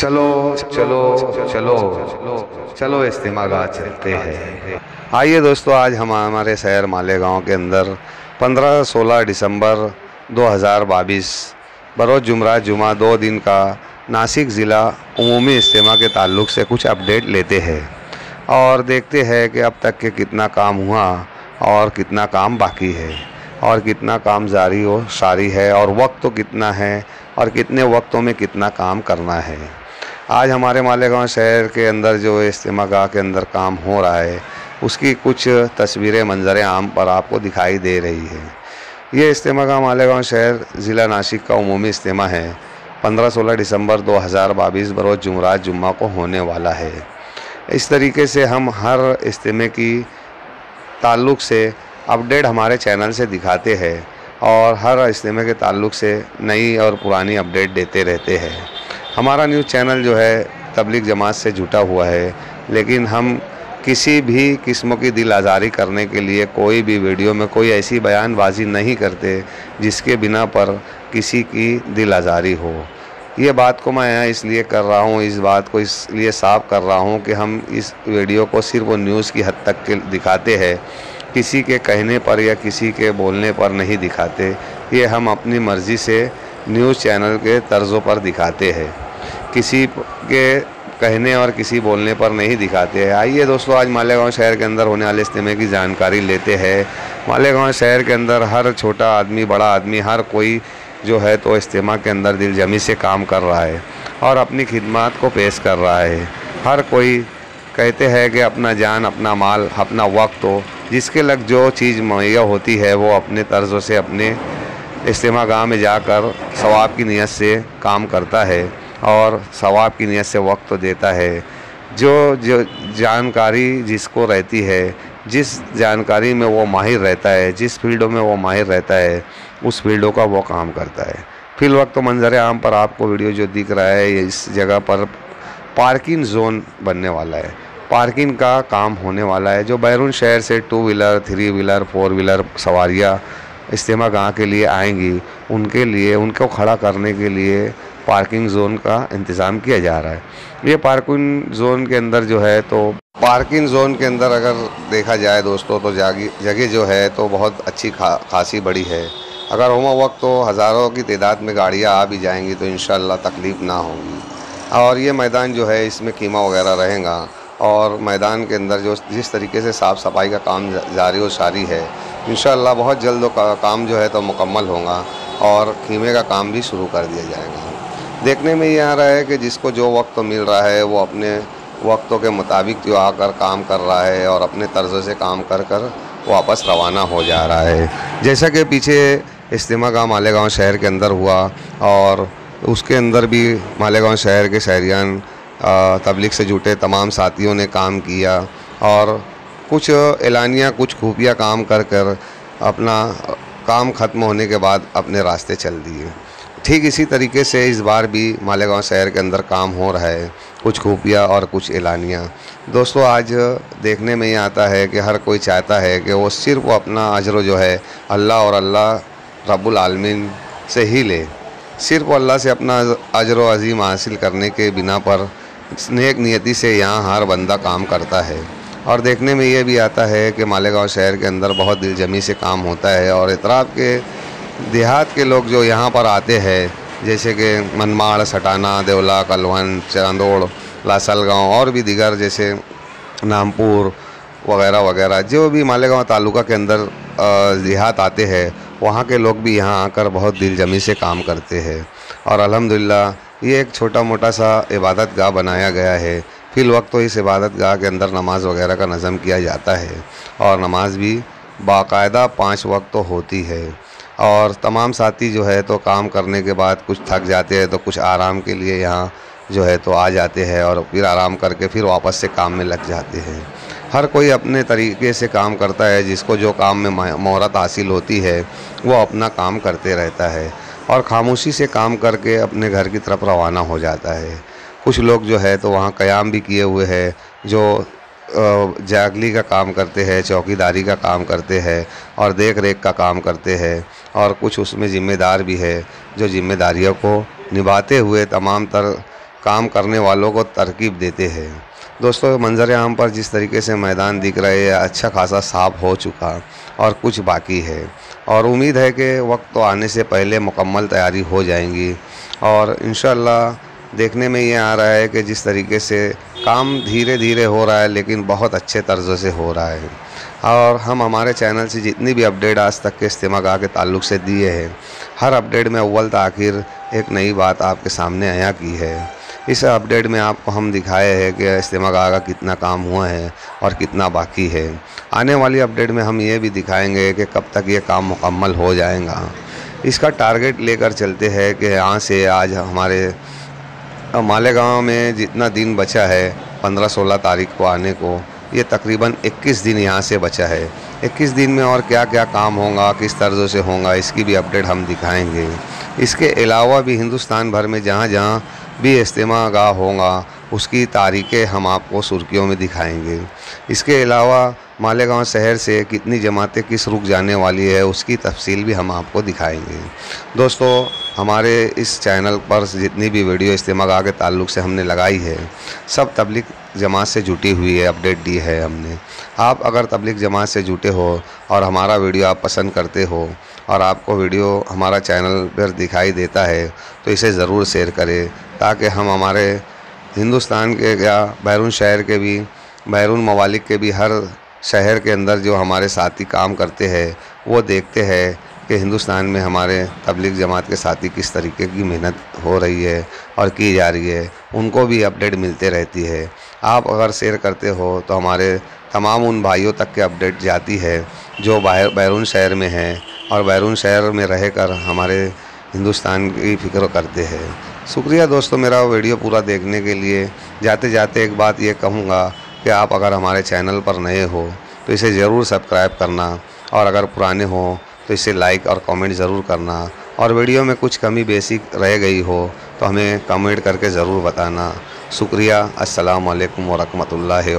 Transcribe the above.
चलो चलो चलो चलो इज्तिमा गाह चलते हैं। आइए दोस्तों, आज हम हमारे शहर मालेगांव के अंदर 15-16 दिसंबर 2022 बरोज़ जुमरा जुमा दो दिन का नासिक ज़िला उमूमी इज्तिमा के ताल्लुक से कुछ अपडेट लेते हैं और देखते हैं कि अब तक के कितना काम हुआ और कितना काम बाकी है और कितना काम जारी हो सारी है और वक्त तो कितना है और कितने वक्तों में कितना काम करना है। आज हमारे मालेगांव शहर के अंदर जो इज्तिमा गाह के अंदर काम हो रहा है, उसकी कुछ तस्वीरें, मंजर आम पर आपको दिखाई दे रही है। ये इज्तिमा गाह मालेगांव शहर ज़िला नासिक का उमूमी इज्तिमा है। 15-16 दिसंबर 2022 बरोज़ जुमरात जुम्मा को होने वाला है। इस तरीके से हम हर इज्तिमे की ताल्लुक़ से अपडेट हमारे चैनल से दिखाते हैं और हर इज्तिमे के ताल्लुक़ से नई और पुरानी अपडेट देते रहते हैं। हमारा न्यूज़ चैनल जो है तबलीग जमात से जुटा हुआ है, लेकिन हम किसी भी किस्म की दिल आज़ारी करने के लिए कोई भी वीडियो में कोई ऐसी बयानबाजी नहीं करते जिसके बिना पर किसी की दिल आज़ारी हो। ये बात को मैं यहाँ इसलिए कर रहा हूँ, इस बात को इसलिए साफ़ कर रहा हूँ कि हम इस वीडियो को सिर्फ़ न्यूज़ की हद तक के दिखाते हैं, किसी के कहने पर या किसी के बोलने पर नहीं दिखाते। ये हम अपनी मर्ज़ी से न्यूज़ चैनल के तर्ज़ों पर दिखाते हैं। किसी के कहने और किसी बोलने पर नहीं दिखाते हैं। आइए दोस्तों, आज मालेगांव शहर के अंदर होने वाले इज्तिमे की जानकारी लेते हैं। मालेगांव शहर के अंदर हर छोटा आदमी, बड़ा आदमी, हर कोई जो है तो इज्तिमा के अंदर दिल जमी से काम कर रहा है और अपनी खिदमत को पेश कर रहा है। हर कोई कहते हैं कि अपना जान, अपना माल, अपना वक्त हो, जिसके लग जो चीज़ मुहैया होती है, वो अपने तर्ज़ों से, अपने इज्तिमा गाह में जाकर सवाब की नीयत से काम करता है और सवाब की नीयत से वक्त तो देता है। जो जो जानकारी जिसको रहती है, जिस जानकारी में वो माहिर रहता है, जिस फील्डों में वो माहिर रहता है, उस फील्डों का वो काम करता है। फिल वक्त तो मंजर आम पर आपको वीडियो जो दिख रहा है इस जगह पर पार्किंग जोन बनने वाला है। पार्किंग का काम होने वाला है, जो बैरून शहर से two wheeler, three wheeler, four wheeler सवारियाँ इज्तिमा गाह के लिए आएँगी, उनके लिए, उनको खड़ा करने के लिए पार्किंग जोन का इंतज़ाम किया जा रहा है। ये पार्किंग जोन के अंदर जो है तो पार्किंग जोन के अंदर अगर देखा जाए दोस्तों तो जगह जो है तो बहुत अच्छी खा, खासी बड़ी है। अगर होमा वक्त तो हज़ारों की तादाद में गाड़ियाँ आ भी जाएँगी तो इन तकलीफ़ ना होगी। और ये मैदान जो है इसमें कीमा वगैरह रहेगा और मैदान के अंदर जो जिस तरीके से साफ़ सफ़ाई का काम जारी और सारी है इन बहुत जल्द का, काम जो है तो मुकम्मल होगा और खीमे का काम भी शुरू कर दिया जाएगा। देखने में ये आ रहा है कि जिसको जो वक्त मिल रहा है वो अपने वक्तों के मुताबिक जो आकर काम कर रहा है और अपने तर्ज से काम कर कर वापस रवाना हो जा रहा है। जैसा कि पीछे इज्तिमा का मालेगांव शहर के अंदर हुआ और उसके अंदर भी मालेगांव शहर के शहरियान तबलीग से जुटे तमाम साथियों ने काम किया और कुछ एलानिया कुछ खुफिया काम कर कर अपना काम ख़त्म होने के बाद अपने रास्ते चल दिए। ठीक इसी तरीके से इस बार भी मालेगांव शहर के अंदर काम हो रहा है, कुछ खुफिया और कुछ एलानियाँ दोस्तों, आज देखने में ये आता है कि हर कोई चाहता है कि वो सिर्फ़ वो अपना अजर जो है, अल्लाह और अल्लाह रब्बुल आलमीन से ही ले। सिर्फ़ अल्लाह से अपना अजर अजीम हासिल करने के बिना पर नेक नियति से यहाँ हर बंदा काम करता है। और देखने में ये भी आता है कि मालेगांव शहर के अंदर बहुत दिलजमी से काम होता है और इतराब के, देहात के लोग जो यहाँ पर आते हैं, जैसे कि मनमाड़, सटाना, देवला, कलवन, चांदोड़ लासल गाँव और भी दिगर जैसे नामपुर वगैरह वगैरह, जो भी मालेगांव तालुका के अंदर देहात आते हैं, वहाँ के लोग भी यहाँ आकर बहुत दिल जमी से काम करते हैं। और अल्हम्दुलिल्लाह, ये एक छोटा मोटा सा इबादत गाह बनाया गया है। फिल वक्त तो इस इबादत गाह के अंदर नमाज़ वगैरह का नज़म किया जाता है और नमाज़ भी बाकायदा पाँच वक्त तो होती है। और तमाम साथी जो है तो काम करने के बाद कुछ थक जाते हैं तो कुछ आराम के लिए यहाँ जो है तो आ जाते हैं और फिर आराम करके फिर वापस से काम में लग जाते हैं। हर कोई अपने तरीके से काम करता है, जिसको जो काम में महारत हासिल होती है, वो अपना काम करते रहता है और खामोशी से काम करके अपने घर की तरफ़ रवाना हो जाता है। कुछ लोग जो है तो वहाँ क़याम भी किए हुए हैं, जो जागली का काम करते हैं, चौकीदारी का काम करते हैं और देख रेख का काम करते हैं और कुछ उसमें ज़िम्मेदार भी है, जो ज़िम्मेदारियों को निभाते हुए तमाम तर, काम करने वालों को तरकीब देते हैं। दोस्तों, मंजर आम पर जिस तरीके से मैदान दिख रहे हैं अच्छा खासा साफ़ हो चुका और कुछ बाकी है। और उम्मीद है कि वक्त तो आने से पहले मुकम्मल तैयारी हो जाएँगी और इन देखने में ये आ रहा है कि जिस तरीके से काम धीरे धीरे हो रहा है, लेकिन बहुत अच्छे तर्ज़ से हो रहा है। और हम हमारे चैनल से जितनी भी अपडेट आज तक के इस्तेमा के ताल्लुक से दिए हैं, हर अपडेट में अव्वल आखिर एक नई बात आपके सामने आया की है। इस अपडेट में आपको हम दिखाए हैं कि इस्तेमा का कितना काम हुआ है और कितना बाकी है। आने वाली अपडेट में हम ये भी दिखाएँगे कि कब तक ये काम मुकम्मल हो जाएगा। इसका टारगेट लेकर चलते हैं कि यहाँ से आज हमारे मालेगांव में जितना दिन बचा है, पंद्रह सोलह तारीख को आने को, ये तकरीबन 21 दिन यहाँ से बचा है। 21 दिन में और क्या क्या काम होगा, किस तर्ज़ों से होगा, इसकी भी अपडेट हम दिखाएँगे। इसके अलावा भी हिंदुस्तान भर में जहाँ जहाँ भी इज्तम गाह होगा, उसकी तारीखें हम आपको सुर्खियों में दिखाएँगे। इसके अलावा मालेगांव शहर से कितनी जमातें किस रुख जाने वाली है, उसकी तफसील भी हम आपको दिखाएँगे। दोस्तों, हमारे इस चैनल पर जितनी भी वीडियो इज्तम के ताल्लुक से हमने लगाई है, सब तबलीग जमात से जुटी हुई है, अपडेट दी है हमने। आप अगर तबलीग जमात से जुटे हो और हमारा वीडियो आप पसंद करते हो और आपको वीडियो हमारा चैनल पर दिखाई देता है तो इसे ज़रूर शेयर करें, ताकि हम हमारे हिंदुस्तान के या बैरून शहर के भी, बैरून ममालिक के भी, हर शहर के अंदर जो हमारे साथी काम करते हैं, वो देखते हैं कि हिंदुस्तान में हमारे तबलीग जमात के साथी किस तरीके की मेहनत हो रही है और की जा रही है, उनको भी अपडेट मिलते रहती है। आप अगर शेयर करते हो तो हमारे तमाम उन भाइयों तक के अपडेट जाती है, जो बाहर बैरून शहर में हैं और बैरून शहर में रह कर हमारे हिंदुस्तान की फ़िक्र करते हैं। शुक्रिया दोस्तों मेरा वीडियो पूरा देखने के लिए। जाते जाते एक बात ये कहूँगा कि आप अगर हमारे चैनल पर नए हो तो इसे ज़रूर सब्सक्राइब करना और अगर पुराने हो तो इसे लाइक और कमेंट ज़रूर करना। और वीडियो में कुछ कमी बेसिक रह गई हो तो हमें कमेंट करके ज़रूर बताना। शुक्रिया अस्सलाम वालेकुम वरहमतुल्लाहि